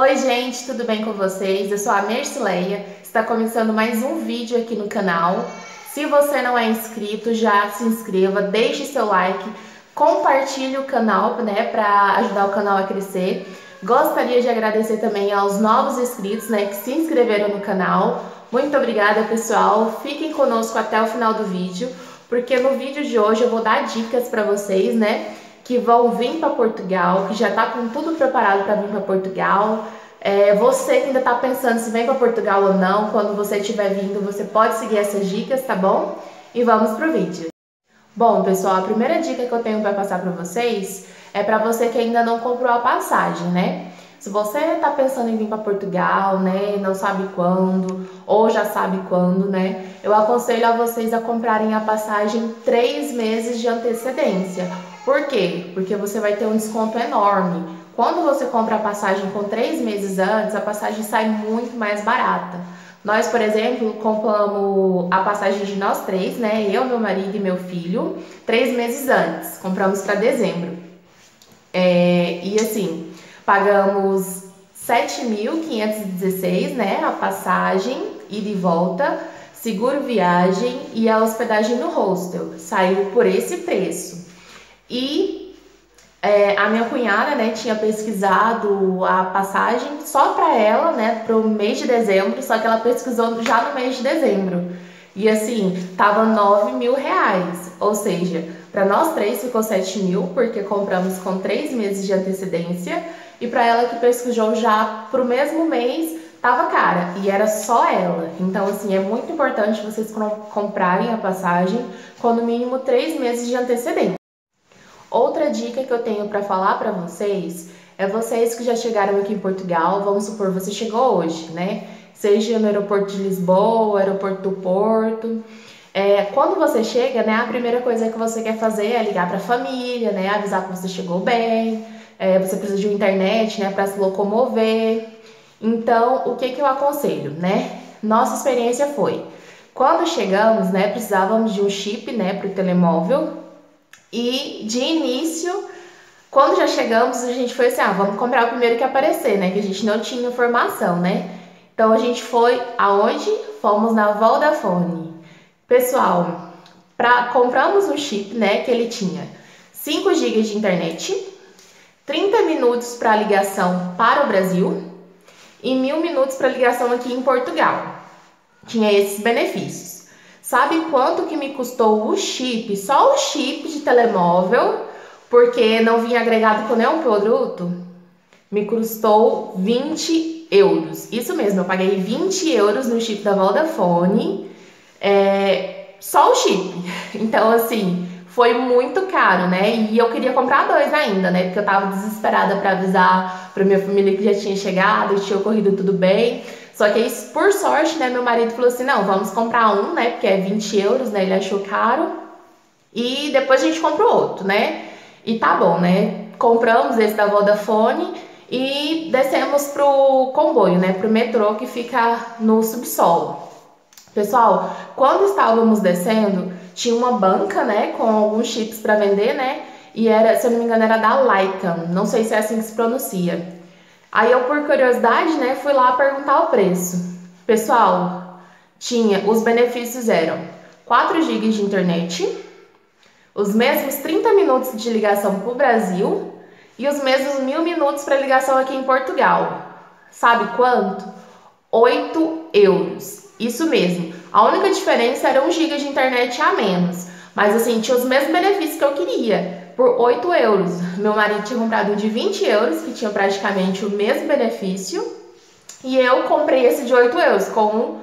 Oi gente, tudo bem com vocês? Eu sou a Mercileia, está começando mais um vídeo aqui no canal. Se você não é inscrito, já se inscreva, deixe seu like, compartilhe o canal, né, para ajudar o canal a crescer. Gostaria de agradecer também aos novos inscritos, né, que se inscreveram no canal. Muito obrigada, pessoal. Fiquem conosco até o final do vídeo, porque no vídeo de hoje eu vou dar dicas para vocês, né, que vão vir para Portugal, que já está com tudo preparado para vir para Portugal. É, você que ainda está pensando se vem para Portugal ou não, quando você estiver vindo, você pode seguir essas dicas, tá bom? E vamos pro vídeo. Bom, pessoal, a primeira dica que eu tenho para passar para vocês é para você que ainda não comprou a passagem, né? Se você está pensando em vir para Portugal, né, não sabe quando, ou já sabe quando, né, eu aconselho a vocês a comprarem a passagem três meses de antecedência por quê? Porque você vai ter um desconto enorme. Quando você compra a passagem com três meses antes, a passagem sai muito mais barata. Nós, por exemplo, compramos a passagem de nós três, né? Eu, meu marido e meu filho, três meses antes. Compramos para dezembro. É, e assim, pagamos 7.516, né? A passagem e de volta, seguro viagem e a hospedagem no hostel. Saiu por esse preço. E é, a minha cunhada, né, tinha pesquisado a passagem só para ela, né, para o mês de dezembro, só que ela pesquisou já no mês de dezembro. E assim, tava 9 mil reais. Ou seja, para nós três ficou 7 mil, porque compramos com três meses de antecedência. E para ela que pesquisou já pro mesmo mês, tava cara. E era só ela. Então, assim, é muito importante vocês comprarem a passagem com no mínimo três meses de antecedência. Outra dica que eu tenho para falar para vocês é vocês que já chegaram aqui em Portugal, vamos supor, você chegou hoje, né? Seja no aeroporto de Lisboa, aeroporto do Porto. É, quando você chega, né, a primeira coisa que você quer fazer é ligar para a família, né, avisar que você chegou bem, é, você precisa de uma internet, né, para se locomover. Então, o que que eu aconselho, né? Nossa experiência foi, quando chegamos, né, precisávamos de um chip, né, para o telemóvel e de início, quando já chegamos, a gente foi assim: ah, vamos comprar o primeiro que aparecer, né? Que a gente não tinha informação, né? Então a gente foi aonde? Fomos na Vodafone. Pessoal, pra, compramos um chip, né? Que ele tinha 5 GB de internet, 30 minutos para ligação para o Brasil e mil minutos para ligação aqui em Portugal. Tinha esses benefícios. Sabe quanto que me custou o chip? Só o chip de telemóvel, porque não vinha agregado com nenhum produto? Me custou 20 euros. Isso mesmo, eu paguei 20 euros no chip da Vodafone, é, só o chip. Então, assim, foi muito caro, né? E eu queria comprar dois ainda, né? Porque eu tava desesperada para avisar pra minha família que já tinha chegado, tinha ocorrido tudo bem. Só que aí, por sorte, né, meu marido falou assim: não, vamos comprar um, né? Porque é 20 euros, né? Ele achou caro. E depois a gente compra outro, né? E tá bom, né? Compramos esse da Vodafone e descemos pro comboio, né? Pro metrô que fica no subsolo. Pessoal, quando estávamos descendo, tinha uma banca, né? Com alguns chips para vender, né? E era, se eu não me engano, era da Lycan. Não sei se é assim que se pronuncia. Aí eu, por curiosidade, né, fui lá perguntar o preço. Pessoal, tinha, os benefícios eram 4 GB de internet, os mesmos 30 minutos de ligação para o Brasil e os mesmos mil minutos para ligação aqui em Portugal. Sabe quanto? 8 euros. Isso mesmo. A única diferença era 1 GB de internet a menos. Mas assim, tinha os mesmos benefícios que eu queria por 8 euros. Meu marido tinha comprado um de 20 euros, que tinha praticamente o mesmo benefício, e eu comprei esse de 8 euros, com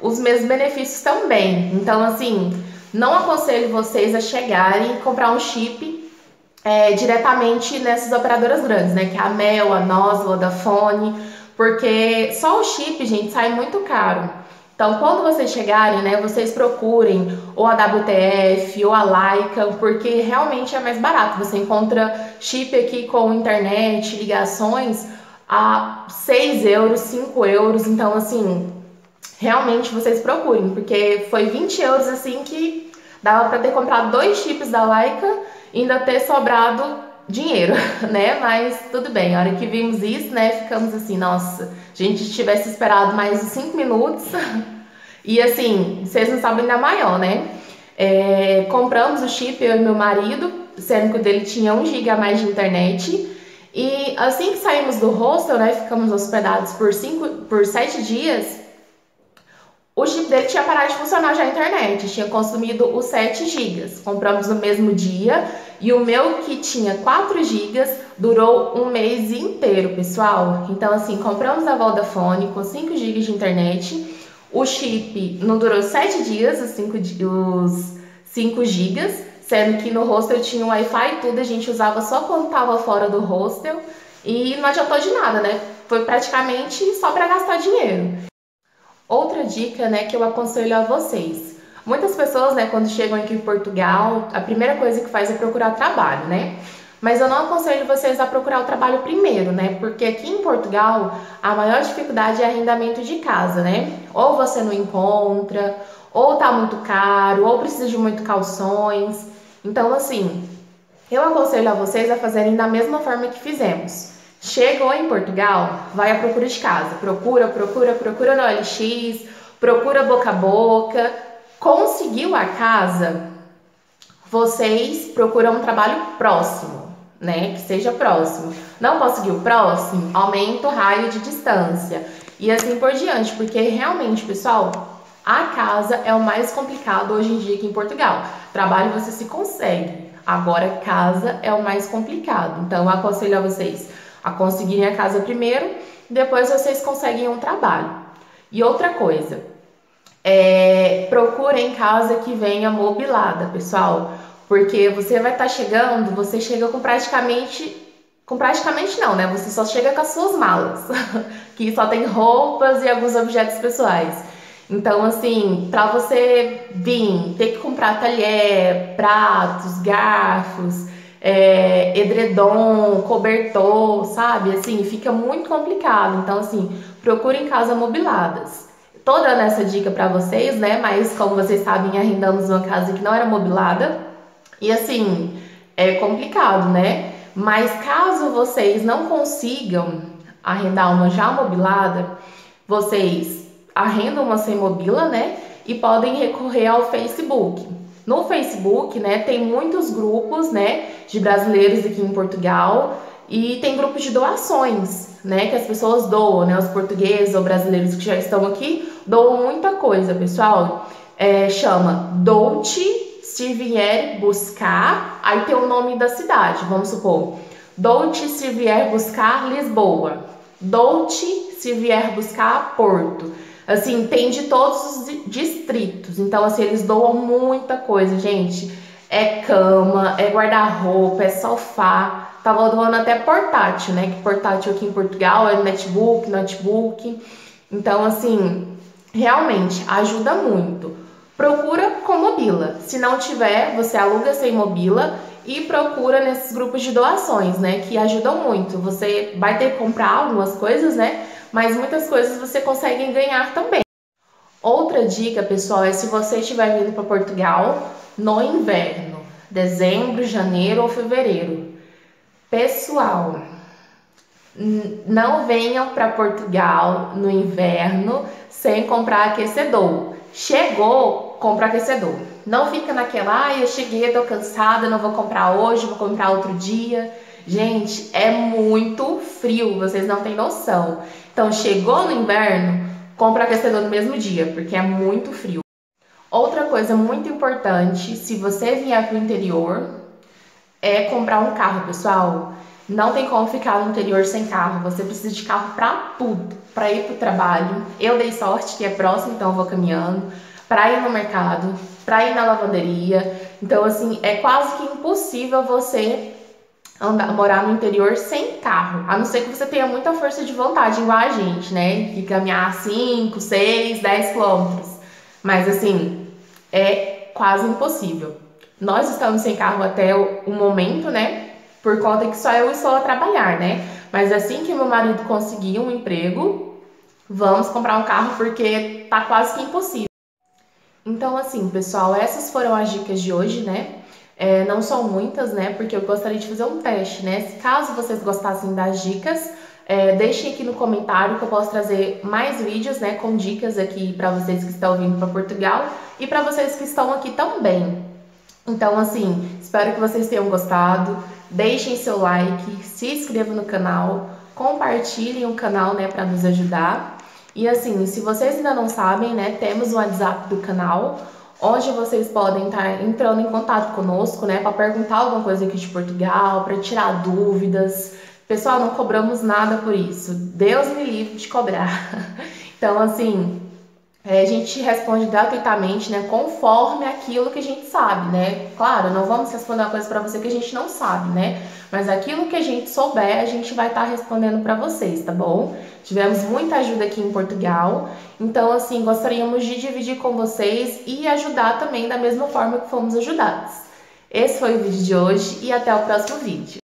os mesmos benefícios também. Então, assim, não aconselho vocês a chegarem e comprar um chip é, diretamente nessas operadoras grandes, né? Que é a Mel, a Nós, a Vodafone, porque só o chip, gente, sai muito caro. Então, quando vocês chegarem, né, vocês procurem ou a WTF ou a Laika, porque realmente é mais barato. Você encontra chip aqui com internet, ligações a 6 euros, 5 euros. Então, assim, realmente vocês procurem, porque foi 20 euros assim que dava para ter comprado dois chips da Laika e ainda ter sobrado dinheiro, né? Mas tudo bem, a hora que vimos isso, né, ficamos assim, nossa, a gente tivesse esperado mais uns 5 minutos. E assim, vocês não sabem ainda maior, né? É, compramos o chip, eu e meu marido, sendo que o dele tinha 1 GB a mais de internet. E assim que saímos do hostel, né, ficamos hospedados por, cinco, por 7 dias, o chip dele tinha parado de funcionar já a internet, tinha consumido os 7 GB. Compramos no mesmo dia e o meu que tinha 4 GB durou um mês inteiro, pessoal. Então, assim, compramos a Vodafone com 5 GB de internet. O chip não durou 7 dias, os 5, os 5 GB, sendo que no hostel tinha Wi-Fi e tudo, a gente usava só quando estava fora do hostel. E não adiantou de nada, né? Foi praticamente só para gastar dinheiro. Outra dica, né, que eu aconselho a vocês. Muitas pessoas, né, quando chegam aqui em Portugal, a primeira coisa que faz é procurar trabalho, né? Mas eu não aconselho vocês a procurar o trabalho primeiro, né? Porque aqui em Portugal a maior dificuldade é arrendamento de casa, né? Ou você não encontra, ou tá muito caro, ou precisa de muito calções. Então, assim, eu aconselho a vocês a fazerem da mesma forma que fizemos. Chegou em Portugal, vai à procura de casa. Procura, procura, procura no LX, procura boca a boca. Conseguiu a casa, vocês procuram um trabalho próximo, né? Que seja próximo. Não conseguiu próximo, aumenta o raio de distância. E assim por diante, porque realmente, pessoal, a casa é o mais complicado hoje em dia aqui em Portugal. Trabalho você se consegue, agora casa é o mais complicado. Então, eu aconselho a vocês a conseguirem a casa primeiro, depois vocês conseguem um trabalho. E outra coisa, é, procurem casa que venha mobilada, pessoal, porque você vai estar tá chegando, você chega com praticamente com praticamente não, né? Você só chega com as suas malas, que só tem roupas e alguns objetos pessoais. Então, assim, para você vir, ter que comprar talher, pratos, garfos, é, edredom, cobertor, sabe? Assim, fica muito complicado. Então, assim, procurem casas mobiladas. Dando essa dica para vocês, né? Mas como vocês sabem, arrendamos uma casa que não era mobilada. E assim, é complicado, né? Mas caso vocês não consigam arrendar uma já mobilada, vocês arrendam uma sem mobila, né? E podem recorrer ao Facebook. No Facebook, né, tem muitos grupos, né, de brasileiros aqui em Portugal e tem grupos de doações, né, que as pessoas doam, né, os portugueses ou brasileiros que já estão aqui doam muita coisa, pessoal. É, chama Dolce se vier buscar, aí tem o nome da cidade, vamos supor. Dolce se vier buscar Lisboa. Dolce se vier buscar Porto. Assim, tem de todos os distritos. Então, assim, eles doam muita coisa, gente. É cama, é guarda-roupa, é sofá. Tava doando até portátil, né? Que portátil aqui em Portugal é netbook, notebook. Então, assim, realmente ajuda muito. Procura com mobila. Se não tiver, você aluga sem mobila e procura nesses grupos de doações, né? Que ajudam muito. Você vai ter que comprar algumas coisas, né? mas muitas coisas você consegue ganhar também. Outra dica, pessoal, é se você estiver vindo para Portugal no inverno, dezembro, janeiro ou fevereiro. Pessoal, não venham para Portugal no inverno sem comprar aquecedor. Chegou, compra aquecedor. Não fica naquela, ah, eu cheguei, tô cansada, não vou comprar hoje, vou comprar outro dia. Gente, é muito frio, vocês não têm noção. Então, chegou no inverno, compra aquecedor no mesmo dia, porque é muito frio. Outra coisa muito importante, se você vier para o interior, é comprar um carro, pessoal. Não tem como ficar no interior sem carro. Você precisa de carro para tudo, para ir para o trabalho. Eu dei sorte que é próximo, então eu vou caminhando. Para ir no mercado, para ir na lavanderia. Então, assim, é quase que impossível você andar, morar no interior sem carro. A não ser que você tenha muita força de vontade, igual a gente, né? Que caminhar 5, 6, 10 quilômetros. Mas assim, é quase impossível. Nós estamos sem carro até o, momento, né? Por conta que só eu estou a trabalhar, né? Mas assim que meu marido conseguir um emprego, vamos comprar um carro porque tá quase que impossível. Então, assim, pessoal, essas foram as dicas de hoje, né? É, não são muitas, né? Porque eu gostaria de fazer um teste, né? Caso vocês gostassem das dicas, é, deixem aqui no comentário que eu posso trazer mais vídeos, né? Com dicas aqui para vocês que estão vindo para Portugal e para vocês que estão aqui também. Então, assim, espero que vocês tenham gostado. Deixem seu like, se inscrevam no canal, compartilhem o canal, né, para nos ajudar. E assim, se vocês ainda não sabem, né, temos o WhatsApp do canal, onde vocês podem estar entrando em contato conosco, né, para perguntar alguma coisa aqui de Portugal, para tirar dúvidas. Pessoal, não cobramos nada por isso. Deus me livre de cobrar. Então, assim, a gente responde gratuitamente, né, conforme aquilo que a gente sabe, né? Claro, não vamos responder uma coisa para você que a gente não sabe, né? Mas aquilo que a gente souber, a gente vai estar tá respondendo para vocês, tá bom? Tivemos muita ajuda aqui em Portugal, então assim, gostaríamos de dividir com vocês e ajudar também da mesma forma que fomos ajudados. Esse foi o vídeo de hoje e até o próximo vídeo.